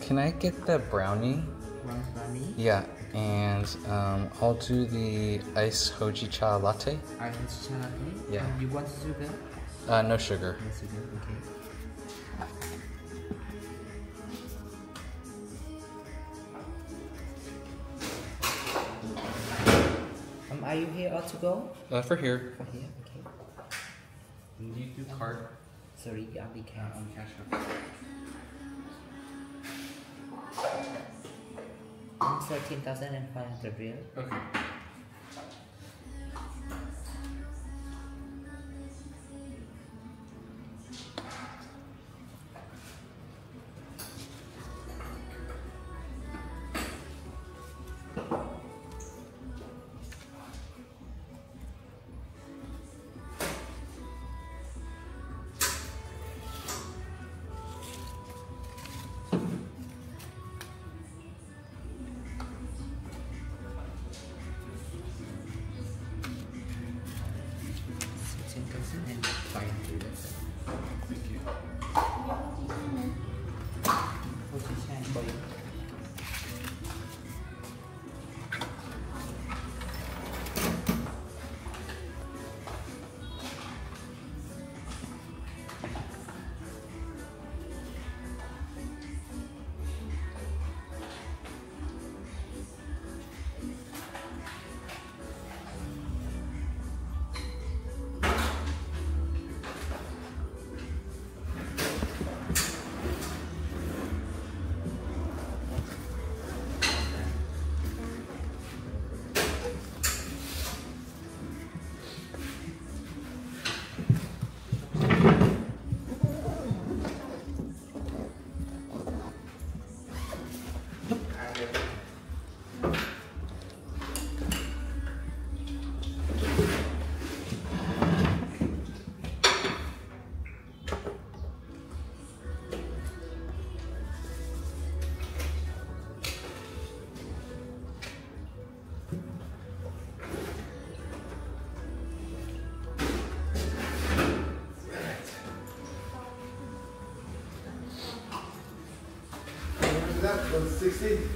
can I get the brownie? One brownie. Yeah, and um, I'll do the ice hojicha latte. Ice hojicha latte. Yeah. And you want sugar? Uh, no sugar. No sugar. Okay. Um, are you here or to go? Uh, for here. For here. Okay. Do you do card? Sorry, I'll be cash. On cash up. Um, thirteen thousand and five hundred riel. Okay. 16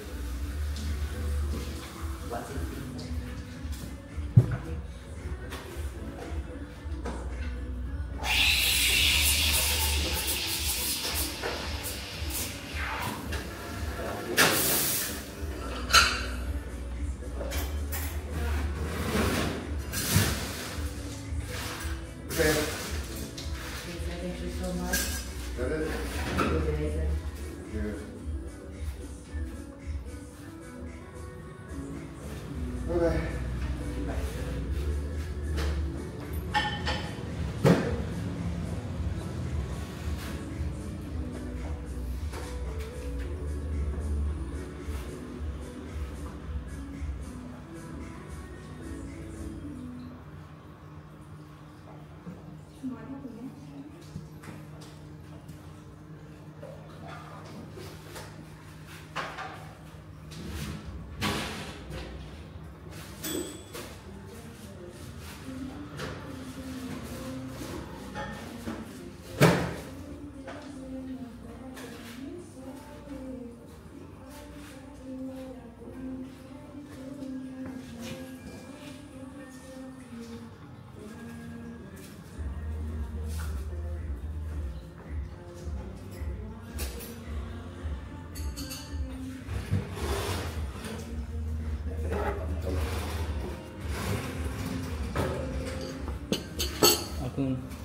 com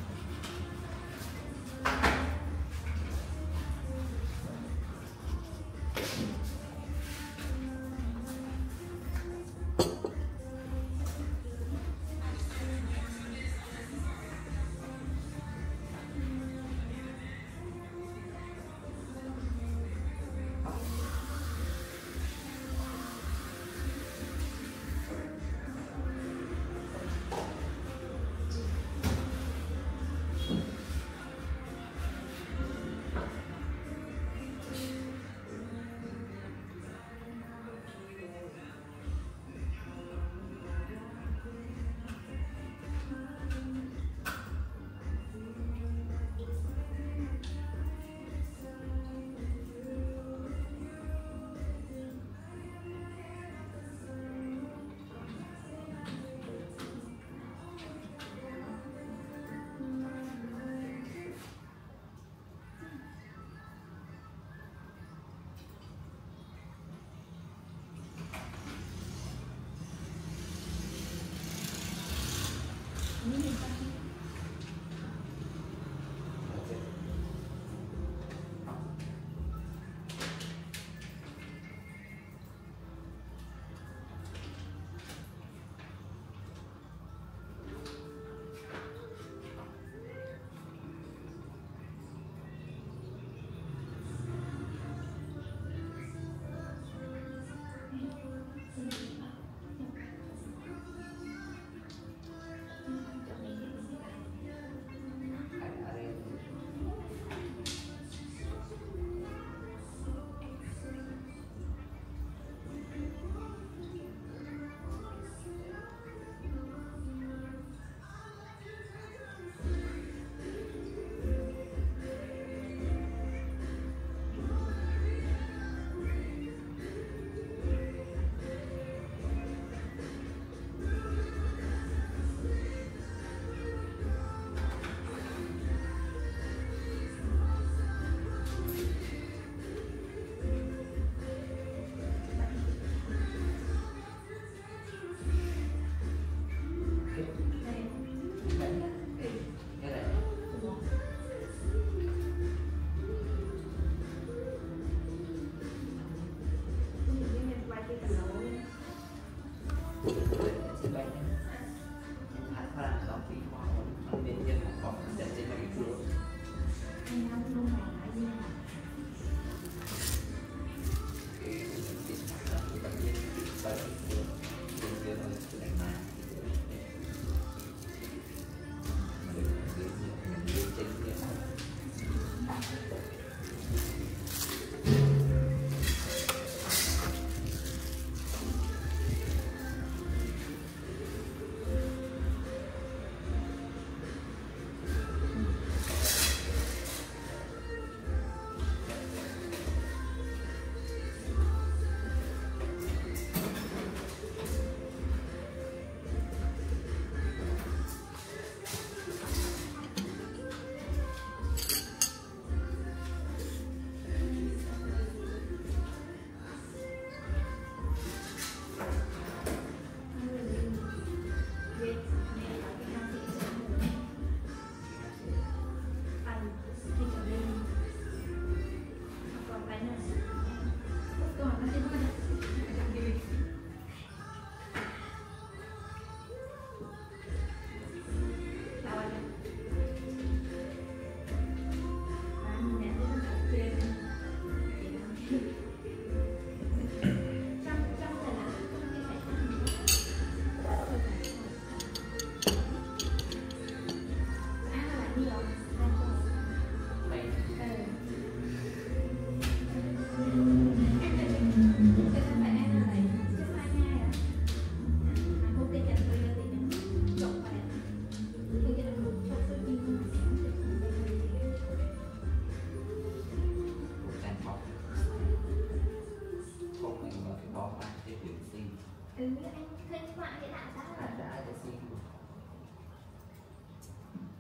Ừ, anh thuê cái mạng cái đạn đã rồi. Đã được xin.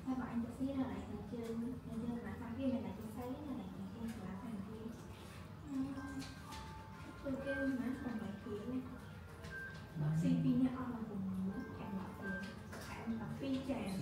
Hai bọn anh được xin rồi, anh chơi, anh chơi mà thằng kia mình lại chơi sấy này này, anh kêu là thằng kia. Ừ, Tôi kêu mà còn bảy khí này. Xin phi nhà ông là cùng muốn, cả bảo tiền, cả ông phi chàng.